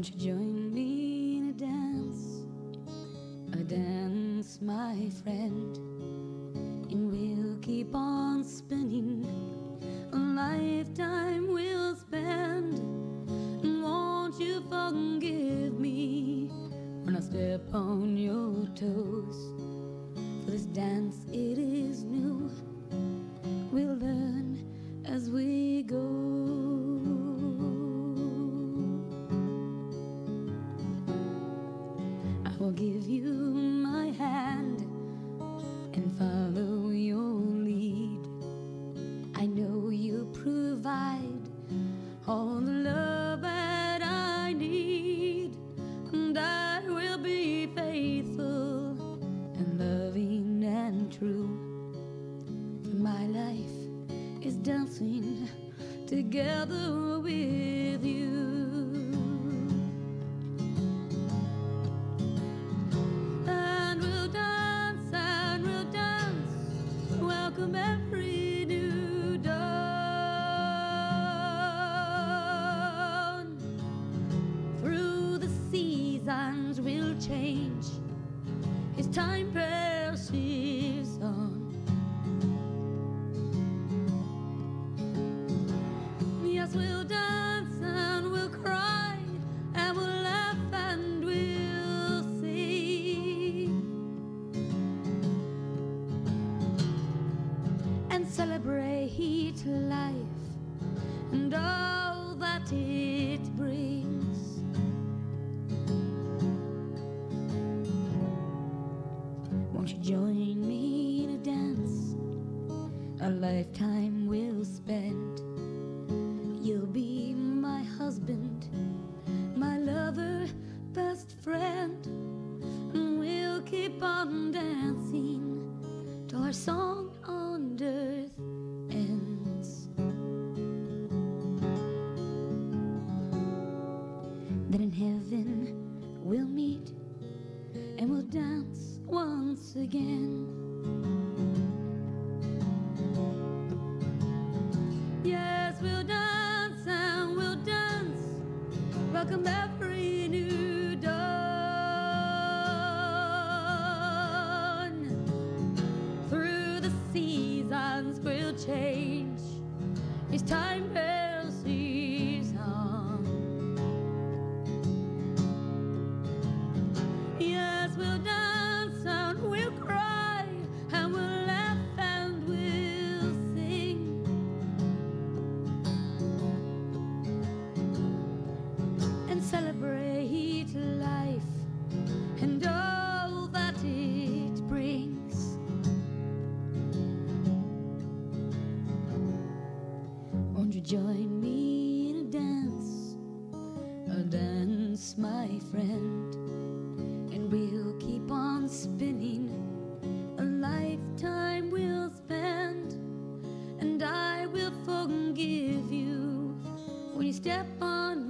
Won't you join me in a dance? A dance, my friend. And we'll keep on spinning. A lifetime we'll spend. And won't you forgive me when I step on your toes? For this dance, is I will give you my hand and follow your lead. I know you provide all the love that I need, and I will be faithful and loving and true. For my life is dancing together with you. Time passes on. Yes, we'll dance and we'll cry and we'll laugh and we'll sing and celebrate life and all that it brings. Won't you join me in a dance? A lifetime we'll spend. You'll be my husband, my lover, best friend. And we'll keep on dancing to our song once again. Yes, we'll dance and we'll dance. Welcome every new dawn. Through the seasons we'll change as time you join me in a dance? A dance, my friend, and we'll keep on spinning. A lifetime we'll spend, and I will forgive you when you step on